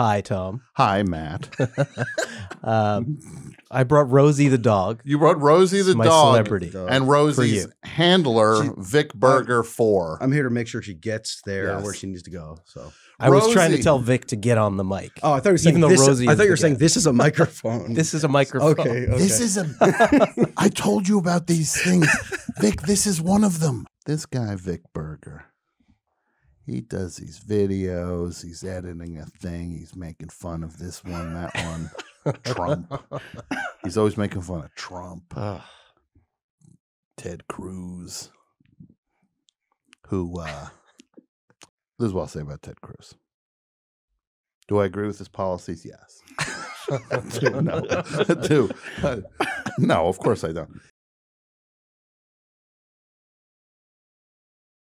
Hi, Tom. Hi, Matt. Um, I brought Rosie the dog. You brought Rosie the my dog celebrity. and Rosie's you. handler, She- Vic Berger 4. I'm here to make sure she gets there Yes. where she needs to go. So. I was trying to tell Vic to get on the mic. Oh, I thought you were saying Even though this. Rosie I thought you were saying this is a microphone. This is a microphone. okay. Okay. This is a. I told you about these things. Vic, this is one of them. This guy, Vic Berger, he does these videos. He's editing a thing. He's making fun of this one, that one. Trump. He's always making fun of Trump. Ted Cruz. Who, uh, this is what I'll say about Ted Cruz. Do I agree with his policies? Yes. do, no. do. No, of course I don't.